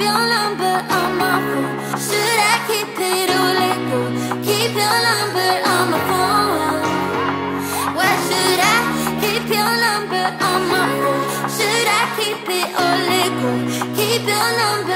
your number on my phone? Should I keep it or let go? Keep your number on my phone. Should I keep your number on my phone? Should I keep it or let go? Keep your number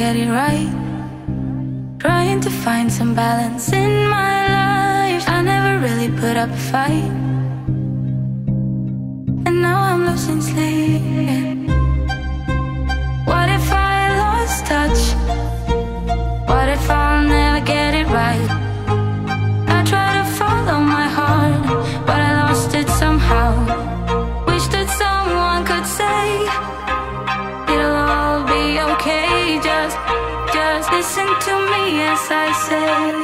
get it right. Trying to find some balance in my life. I never really put up a fight. And now I'm losing sleep. I say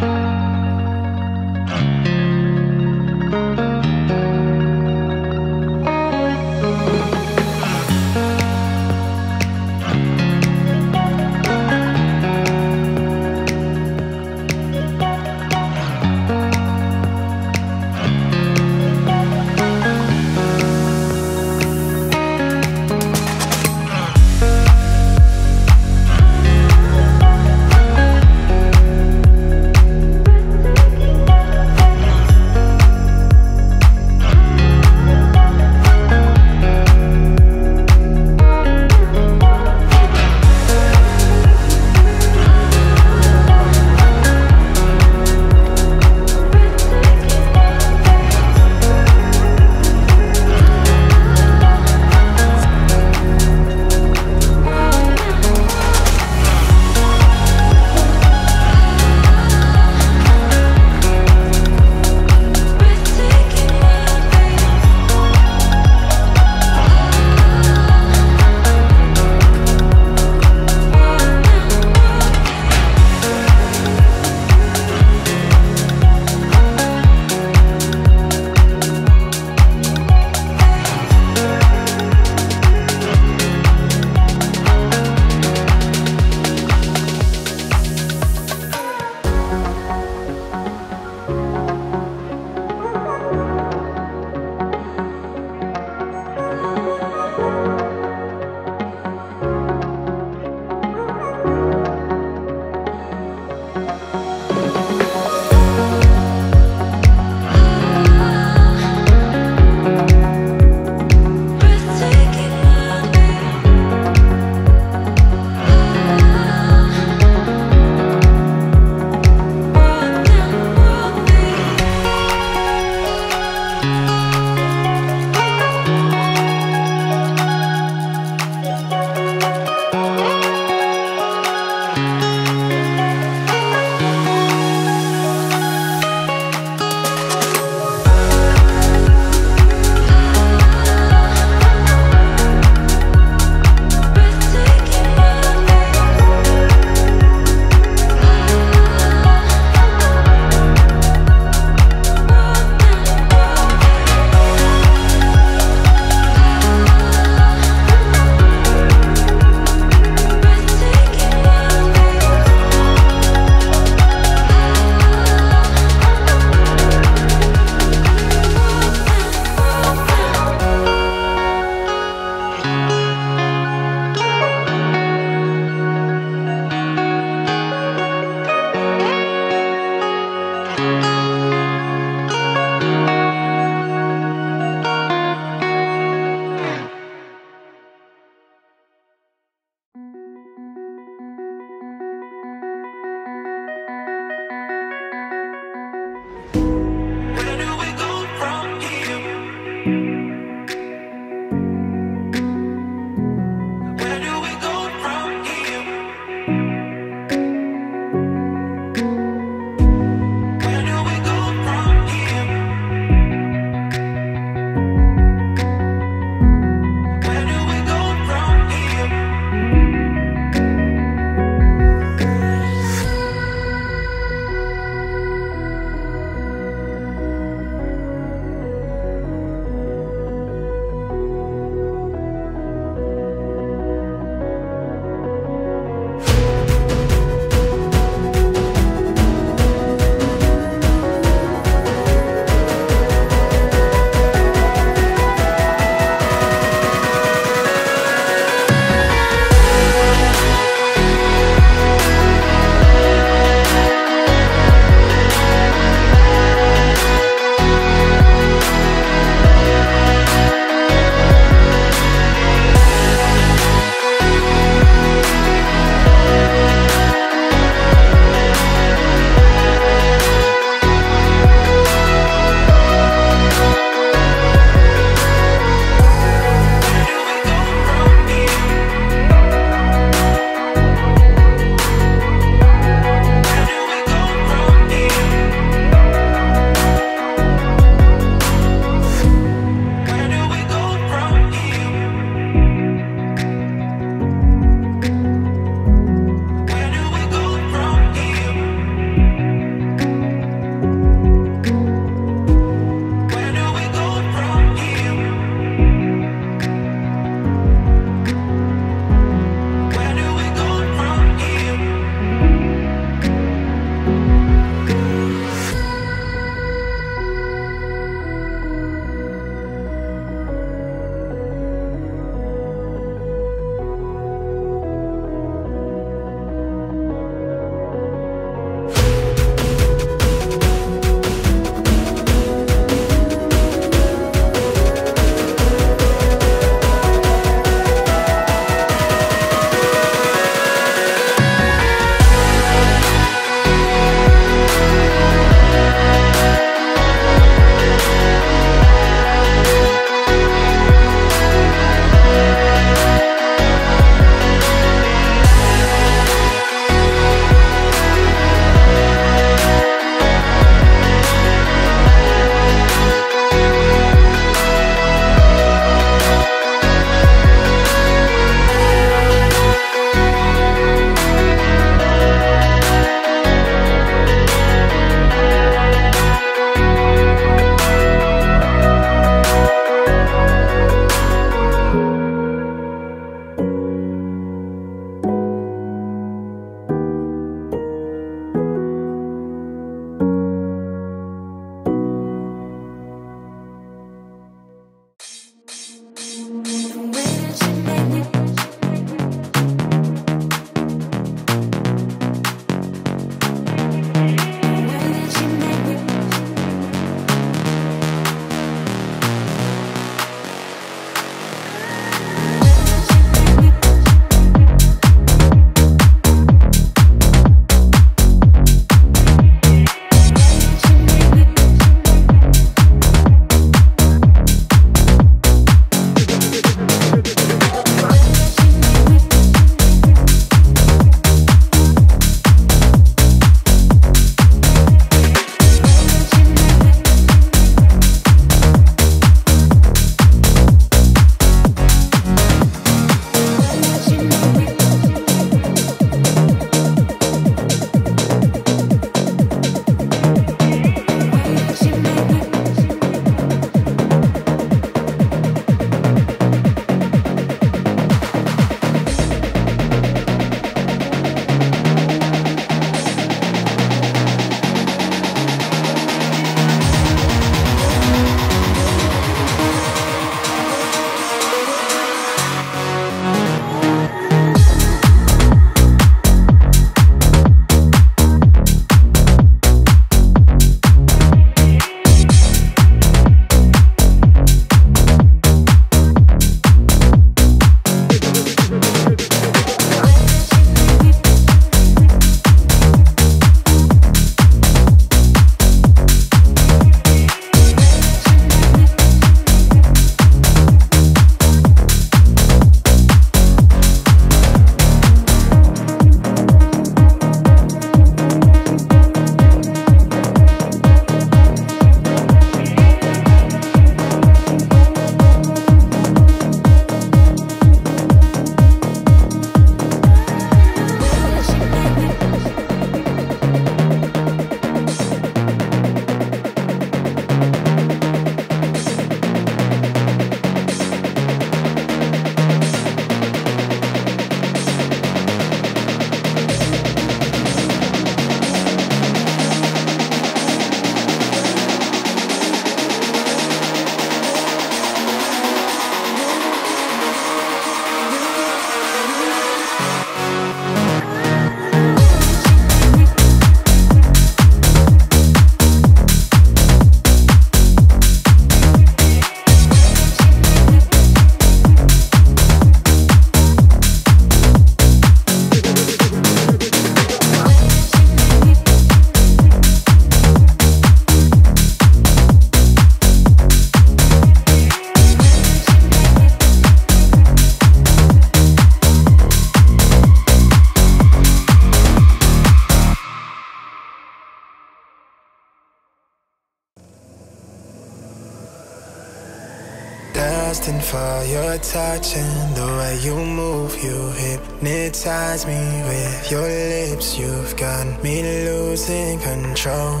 for your touch and the way you move, you hypnotize me with your lips. You've got me losing control.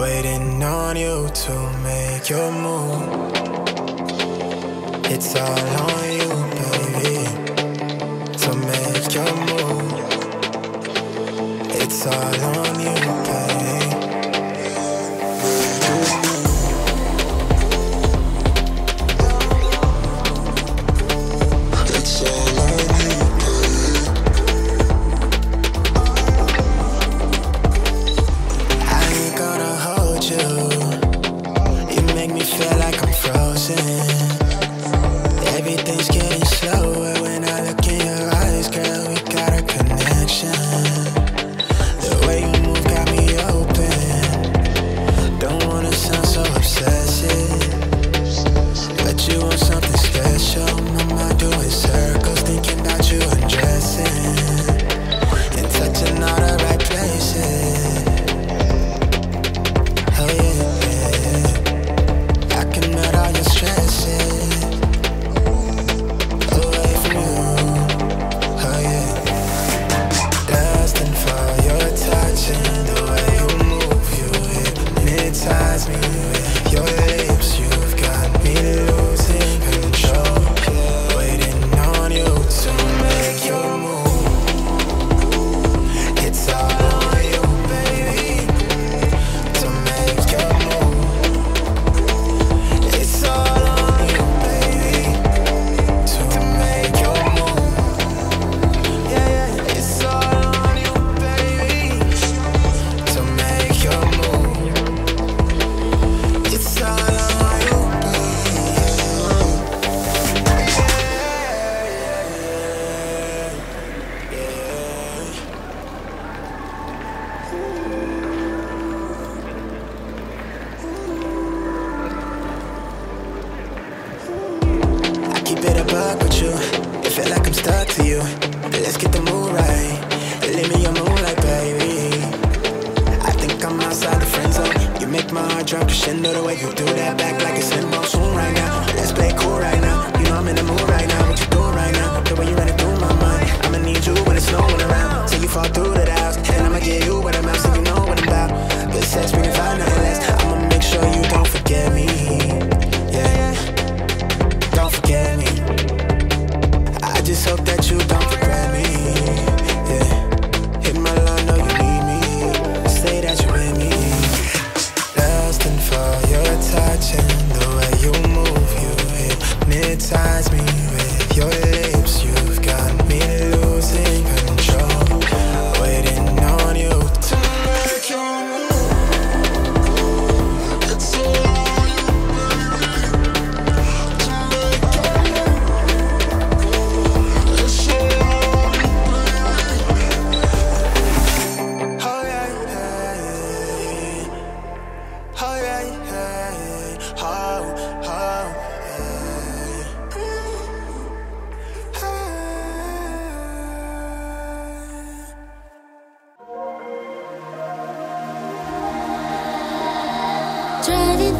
Waiting on you to make your move. It's all on you, baby. To make your move. It's all on you, the way you do that back like it's in motion right now. Let's play cool right now. You know I'm in the mood right now. What you doing right now? The way you running through my mind. I'ma need you when it's snowing around. Till you fall through the house. And I'ma get you what I'm out so you know what I'm about. Good sex, we can find nothing less. I'ma make sure you don't forget me. Yeah, yeah. Don't forget me. I just hope that you don't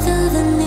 Through the